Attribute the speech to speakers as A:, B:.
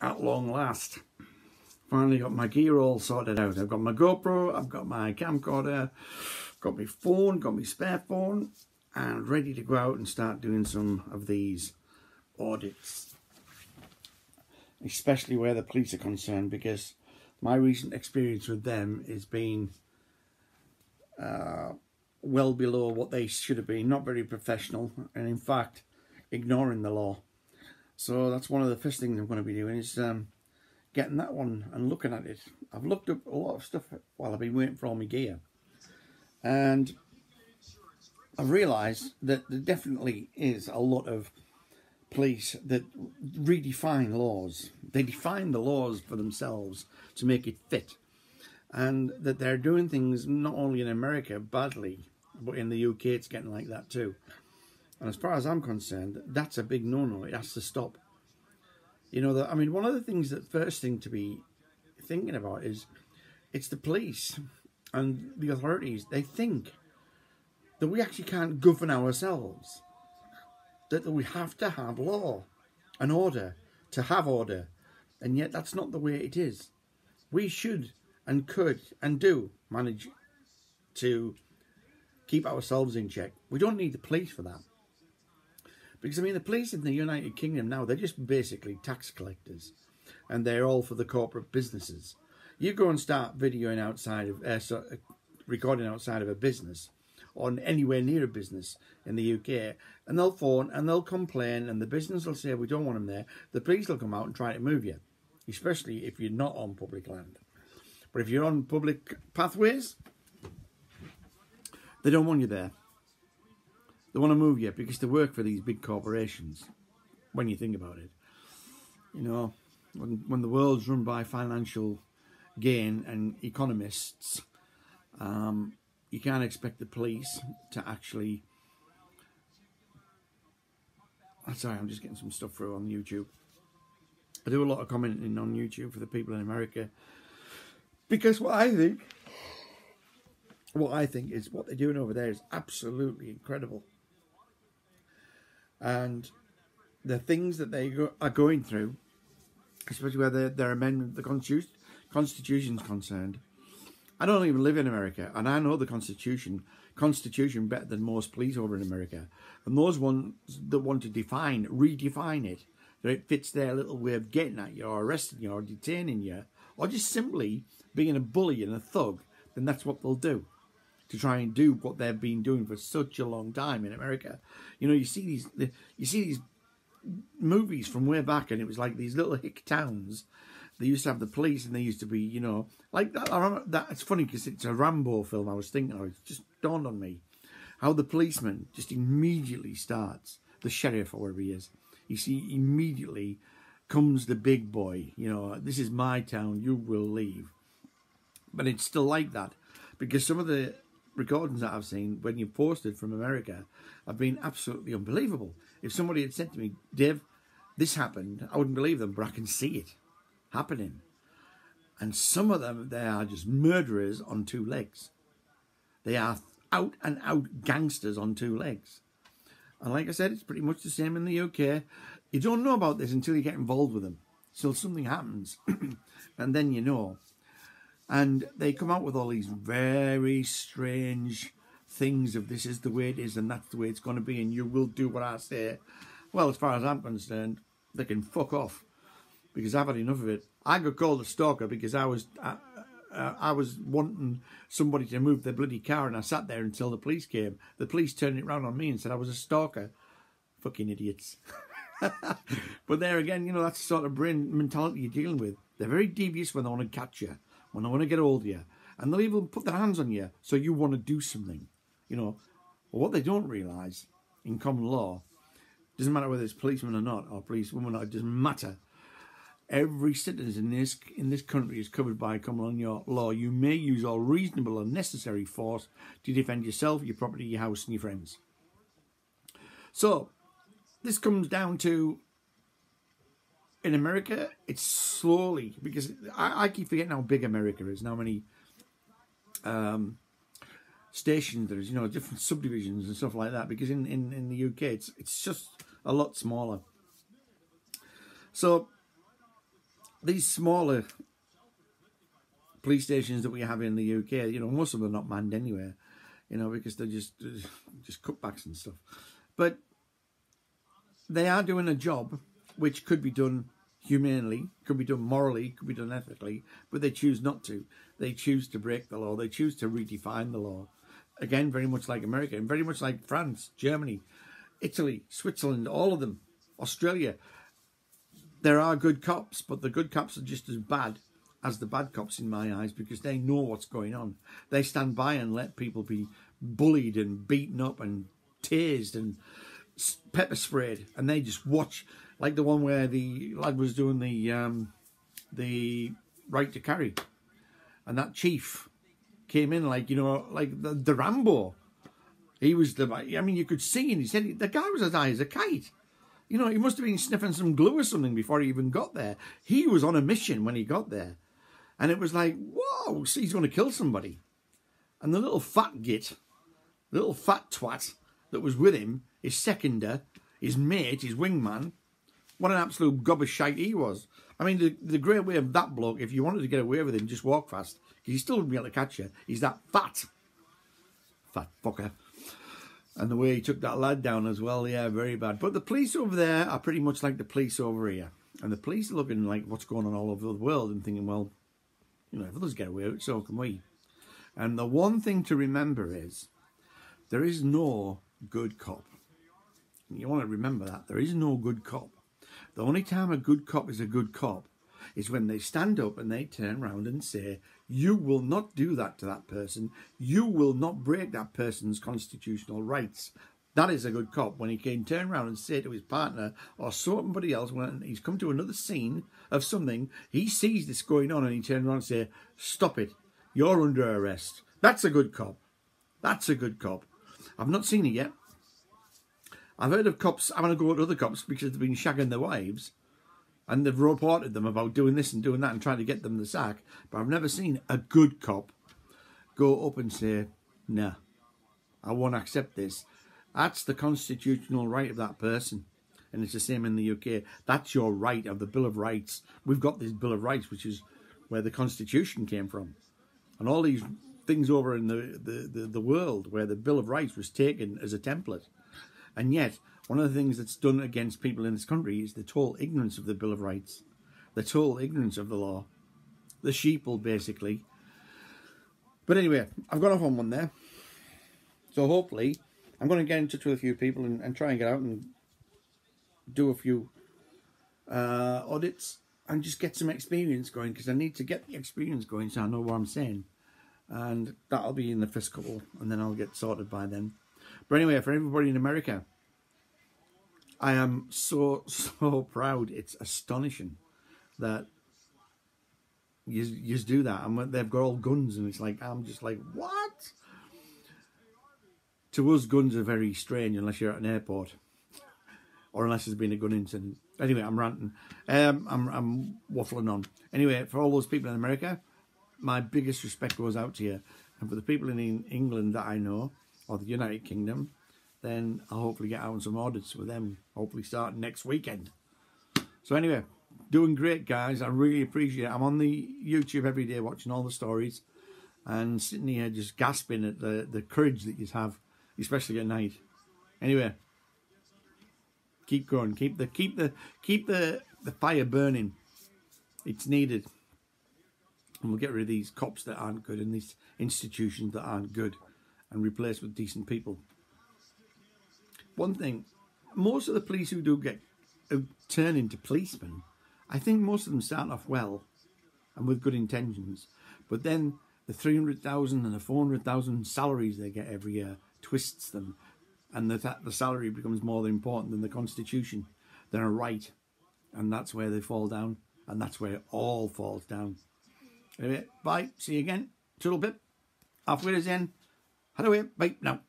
A: At long last, finally got my gear all sorted out. I've got my GoPro, I've got my camcorder, got my phone, got my spare phone, and ready to go out and start doing some of these audits. Especially where the police are concerned, because my recent experience with them has been uh, well below what they should have been, not very professional, and in fact, ignoring the law. So that's one of the first things I'm going to be doing is um, getting that one and looking at it. I've looked up a lot of stuff while I've been waiting for all my gear. And I've realised that there definitely is a lot of police that redefine laws. They define the laws for themselves to make it fit. And that they're doing things not only in America badly, but in the UK it's getting like that too. And as far as I'm concerned, that's a big no-no. It has to stop. You know, that I mean, one of the things that first thing to be thinking about is it's the police and the authorities. They think that we actually can't govern ourselves. That we have to have law and order to have order. And yet that's not the way it is. We should and could and do manage to keep ourselves in check. We don't need the police for that. Because, I mean, the police in the United Kingdom now, they're just basically tax collectors. And they're all for the corporate businesses. You go and start videoing outside of, uh, so, uh, recording outside of a business, on anywhere near a business in the UK, and they'll phone and they'll complain, and the business will say, we don't want them there. The police will come out and try to move you, especially if you're not on public land. But if you're on public pathways, they don't want you there. They want to move you because they work for these big corporations. When you think about it, you know, when when the world's run by financial gain and economists, um, you can't expect the police to actually. I'm sorry, I'm just getting some stuff through on YouTube. I do a lot of commenting on YouTube for the people in America because what I think, what I think is what they're doing over there is absolutely incredible and the things that they are going through, especially where their, their amendment, the Constitution, Constitution's concerned. I don't even live in America, and I know the Constitution, Constitution better than most police over in America. And those ones that want to define, redefine it, that it fits their little way of getting at you, or arresting you, or detaining you, or just simply being a bully and a thug, then that's what they'll do to try and do what they've been doing for such a long time in America. You know, you see these you see these movies from way back, and it was like these little hick towns. They used to have the police, and they used to be, you know, like that. That. It's funny because it's a Rambo film. I was thinking, oh, it just dawned on me how the policeman just immediately starts the sheriff or whatever he is. You see, immediately comes the big boy. You know, this is my town. You will leave. But it's still like that because some of the recordings that I've seen when you posted from America have been absolutely unbelievable. If somebody had said to me, Dave, this happened, I wouldn't believe them, but I can see it happening. And some of them, they are just murderers on two legs. They are out and out gangsters on two legs. And like I said, it's pretty much the same in the UK. You don't know about this until you get involved with them. So something happens, and then you know. And they come out with all these very strange things of this is the way it is and that's the way it's going to be and you will do what I say. Well, as far as I'm concerned, they can fuck off because I've had enough of it. I got called a stalker because I was I, uh, I was wanting somebody to move their bloody car and I sat there until the police came. The police turned it round on me and said I was a stalker. Fucking idiots. but there again, you know, that's the sort of brain mentality you're dealing with. They're very devious when they want to catch you when I want to get hold of you. And they'll even put their hands on you so you want to do something. You know, what they don't realise in common law, doesn't matter whether it's policeman or not, or policewoman, or it doesn't matter. Every citizen in this in this country is covered by common law. law. You may use all reasonable and necessary force to defend yourself, your property, your house, and your friends. So, this comes down to in America, it's slowly because I, I, keep forgetting how big America is and how many um, stations there is. You know, different subdivisions and stuff like that. Because in, in, in the UK, it's it's just a lot smaller. So these smaller police stations that we have in the UK, you know, most of them are not manned anywhere, you know, because they're just just cutbacks and stuff. But they are doing a job which could be done humanely, could be done morally, could be done ethically, but they choose not to. They choose to break the law. They choose to redefine the law. Again, very much like America, and very much like France, Germany, Italy, Switzerland, all of them, Australia. There are good cops, but the good cops are just as bad as the bad cops in my eyes because they know what's going on. They stand by and let people be bullied and beaten up and tased and pepper sprayed, and they just watch like the one where the lad was doing the um, the right to carry, and that chief came in like you know like the, the Rambo. He was the I mean you could see and he said the guy was as high as a kite. You know, he must have been sniffing some glue or something before he even got there. He was on a mission when he got there. And it was like, whoa, see, he's going to kill somebody. And the little fat git, little fat twat that was with him, his seconder, his mate, his wingman, what an absolute gob of shite he was. I mean, the, the great way of that bloke, if you wanted to get away with him, just walk fast. He still wouldn't be able to catch you. He's that fat. Fat fucker. And the way he took that lad down as well, yeah, very bad. But the police over there are pretty much like the police over here. And the police are looking like what's going on all over the world and thinking, well, you know, if others get away with it, so can we. And the one thing to remember is there is no good cop. You want to remember that. There is no good cop. The only time a good cop is a good cop is when they stand up and they turn around and say, You will not do that to that person. You will not break that person's constitutional rights. That is a good cop. When he can turn around and say to his partner or somebody else when he's come to another scene of something, he sees this going on and he turns around and say, Stop it. You're under arrest. That's a good cop. That's a good cop. I've not seen it yet. I've heard of cops having to go to other cops because they've been shagging their wives and they've reported them about doing this and doing that and trying to get them the sack. But I've never seen a good cop go up and say, nah, I won't accept this. That's the constitutional right of that person. And it's the same in the UK. That's your right of the Bill of Rights. We've got this Bill of Rights, which is where the Constitution came from. And all these things over in the, the, the, the world where the Bill of Rights was taken as a template. And yet, one of the things that's done against people in this country is the total ignorance of the Bill of Rights, the total ignorance of the law, the sheeple, basically. But anyway, I've got off on one there. So hopefully, I'm going to get in touch with a few people and, and try and get out and do a few uh, audits and just get some experience going because I need to get the experience going so I know what I'm saying. And that'll be in the first fiscal and then I'll get sorted by then. But anyway, for everybody in America, I am so, so proud. It's astonishing that you, you do that. And they've got all guns and it's like, I'm just like, what? To us, guns are very strange unless you're at an airport or unless there's been a gun incident. Anyway, I'm ranting. Um, I'm, I'm waffling on. Anyway, for all those people in America, my biggest respect goes out to you. And for the people in England that I know, or the United Kingdom, then I'll hopefully get out on some audits with them, hopefully starting next weekend. So anyway, doing great, guys. I really appreciate it. I'm on the YouTube every day watching all the stories and sitting here just gasping at the, the courage that you have, especially at night. Anyway, keep going. Keep the keep the keep the, the fire burning. It's needed. And we'll get rid of these cops that aren't good and these institutions that aren't good and replaced with decent people. One thing, most of the police who do get who turn into policemen, I think most of them start off well and with good intentions, but then the 300,000 and the 400,000 salaries they get every year twists them and the, the salary becomes more important than the constitution, than a right. And that's where they fall down. And that's where it all falls down. Anyway, bye. See you again. Toodle bit. Halfway to Zen. Hello, bye now.